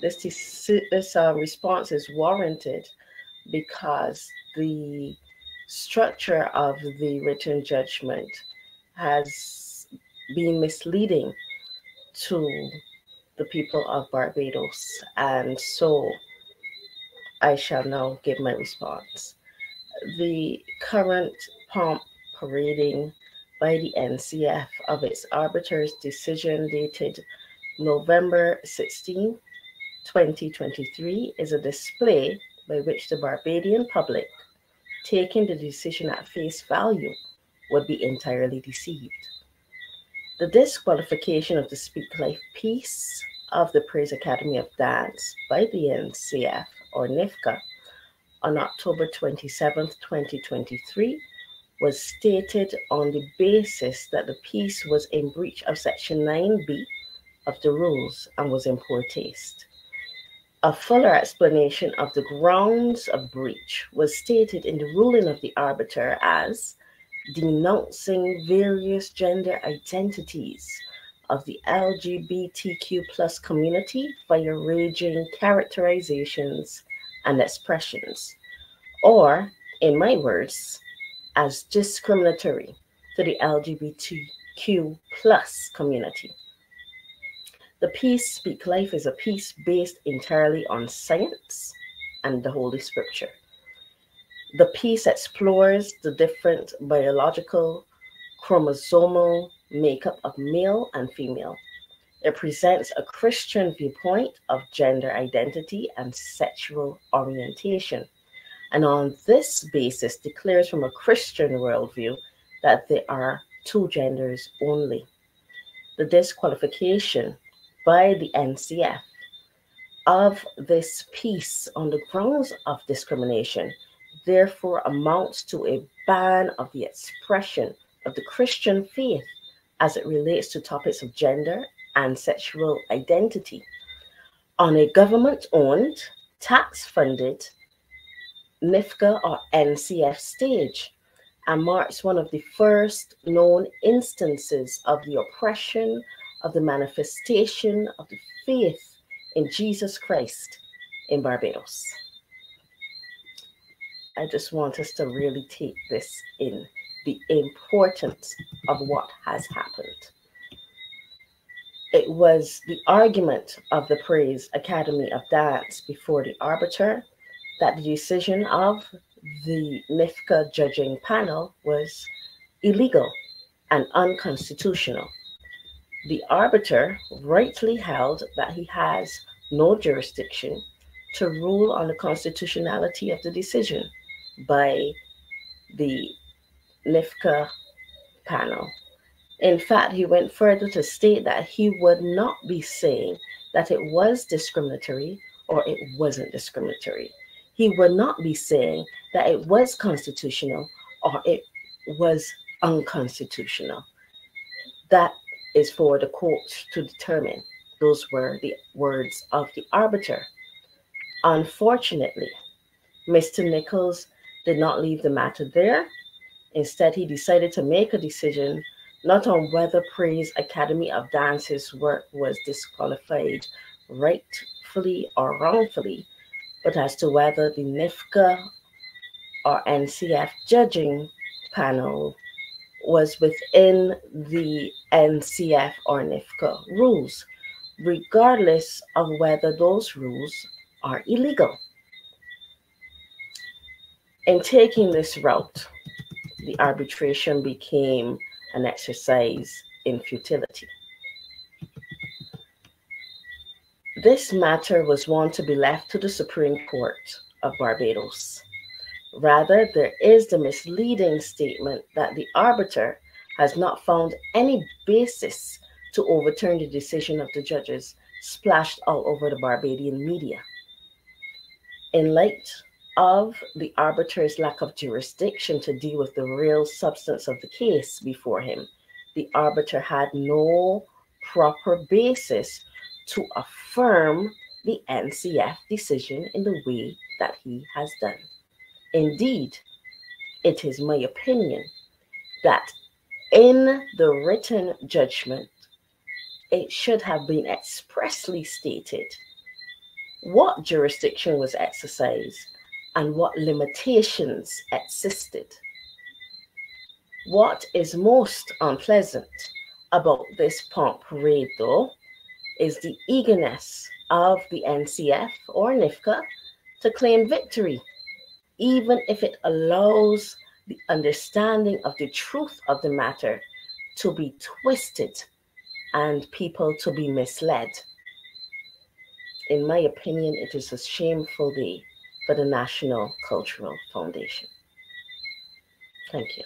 this, this uh, response is warranted because the structure of the written judgment has been misleading to the people of Barbados. And so I shall now give my response. The current pomp parading by the NCF of its arbiter's decision dated November 16, 2023 is a display by which the Barbadian public, taking the decision at face value, would be entirely deceived. The disqualification of the Speak Life piece of the Praise Academy of Dance by the NCF or NIFCA on October 27, 2023 was stated on the basis that the piece was in breach of Section 9b of the rules and was in poor taste. A fuller explanation of the grounds of breach was stated in the ruling of the arbiter as denouncing various gender identities of the LGBTQ plus community via raging characterizations and expressions, or, in my words, as discriminatory to the LGBTQ plus community. The piece Speak Life is a piece based entirely on science and the Holy Scripture. The piece explores the different biological, chromosomal makeup of male and female. It presents a Christian viewpoint of gender identity and sexual orientation. And on this basis, declares from a Christian worldview that there are two genders only. The disqualification by the NCF of this piece on the grounds of discrimination therefore amounts to a ban of the expression of the Christian faith as it relates to topics of gender and sexual identity on a government owned, tax funded NIFCA or NCF stage and marks one of the first known instances of the oppression of the manifestation of the faith in Jesus Christ in Barbados. I just want us to really take this in the importance of what has happened. It was the argument of the Praise Academy of Dance before the arbiter that the decision of the NIFCA judging panel was illegal and unconstitutional the arbiter rightly held that he has no jurisdiction to rule on the constitutionality of the decision by the NIFCA panel. In fact, he went further to state that he would not be saying that it was discriminatory or it wasn't discriminatory. He would not be saying that it was constitutional or it was unconstitutional. That is for the court to determine. Those were the words of the arbiter. Unfortunately, Mr. Nichols did not leave the matter there. Instead, he decided to make a decision not on whether Praise Academy of Dance's work was disqualified rightfully or wrongfully, but as to whether the NIFCA or NCF judging panel was within the NCF or NIFCA rules, regardless of whether those rules are illegal. In taking this route, the arbitration became an exercise in futility. This matter was one to be left to the Supreme Court of Barbados. Rather, there is the misleading statement that the arbiter has not found any basis to overturn the decision of the judges splashed all over the Barbadian media. In light of the arbiter's lack of jurisdiction to deal with the real substance of the case before him, the arbiter had no proper basis to affirm the NCF decision in the way that he has done. Indeed, it is my opinion that in the written judgment, it should have been expressly stated what jurisdiction was exercised and what limitations existed. What is most unpleasant about this pomp parade, though, is the eagerness of the NCF or NIFCA to claim victory, even if it allows the understanding of the truth of the matter to be twisted and people to be misled. In my opinion, it is a shameful day for the National Cultural Foundation. Thank you.